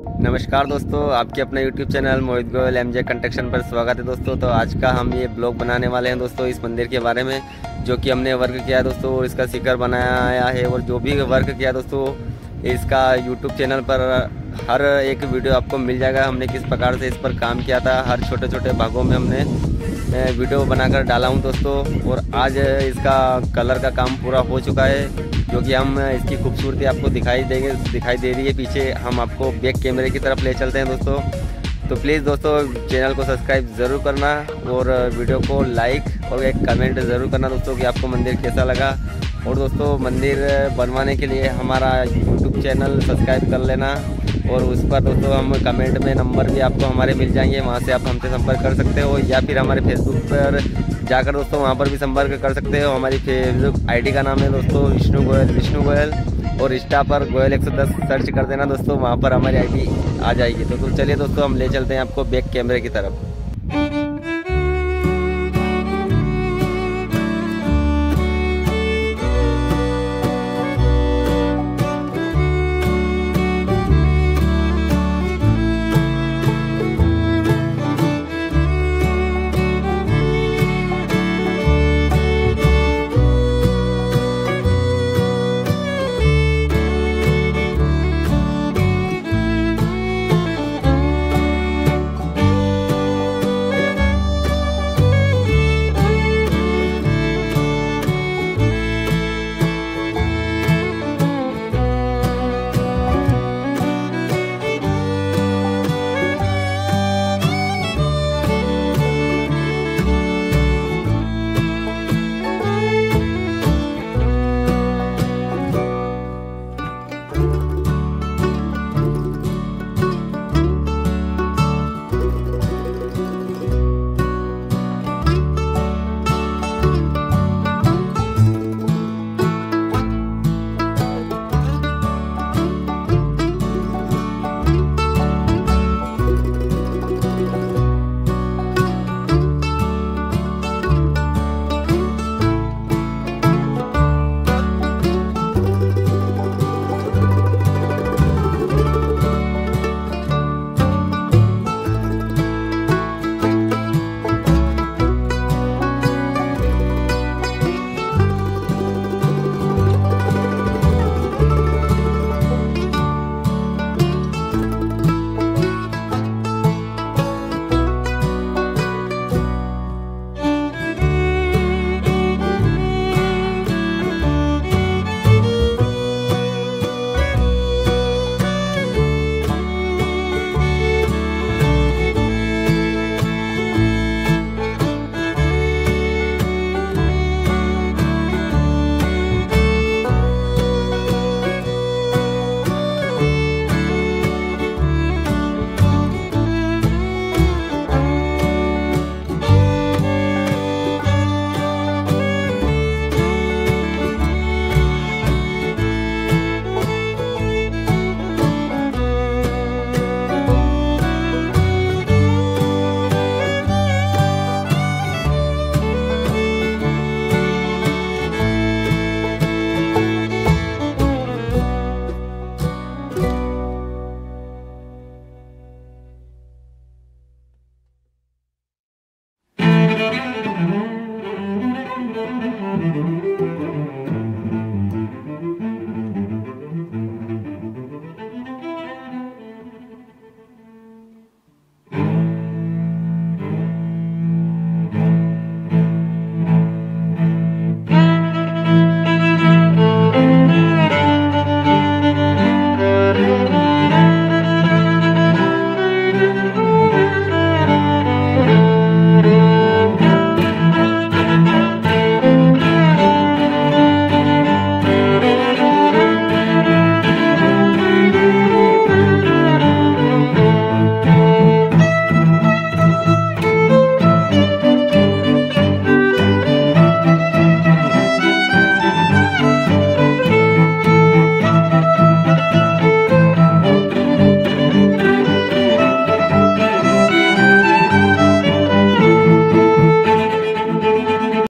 नमस्कार दोस्तों, आपके अपने YouTube channel Mohit Goyal M J construction पर स्वागत है दोस्तों। तो आज का हम ये ब्लॉग बनाने वाले हैं दोस्तों इस मंदिर के बारे में, जो कि हमने वर्क किया दोस्तों और इसका शिखर बनाया है और जो भी वर्क किया दोस्तों, इसका YouTube चैनल पर हर एक वीडियो आपको मिल जाएगा। हमने किस प्रकार से इस पर काम किया था, हर छोटे छोटे भागों में हमने वीडियो बनाकर डाला हूँ दोस्तों। और आज इसका कलर का काम पूरा हो चुका है। जो कि हम इसकी खूबसूरती आपको दिखाई देंगे, दिखाई दे रही है पीछे। हम आपको बैक कैमरे की तरफ़ ले चलते हैं दोस्तों। तो प्लीज़ दोस्तों चैनल को सब्सक्राइब ज़रूर करना और वीडियो को लाइक और एक कमेंट ज़रूर करना दोस्तों कि आपको मंदिर कैसा लगा। और दोस्तों, मंदिर बनवाने के लिए हमारा यूट्यूब चैनल सब्सक्राइब कर लेना। और उस पर दोस्तों हम कमेंट में नंबर भी आपको हमारे मिल जाएँगे वहाँ से आप हमसे संपर्क कर सकते हो या फिर हमारे फेसबुक पर जाकर दोस्तों वहाँ पर भी संपर्क कर सकते हो। हमारी फेसबुक आईडी का नाम है दोस्तों विष्णु गोयल विष्णु गोयल और इंस्टा पर गोयल 110 सर्च कर देना दोस्तों वहाँ पर हमारी आईडी आ जाएगी। तो, तो चलिए दोस्तों हम ले चलते हैं आपको बैक कैमरे की तरफ़।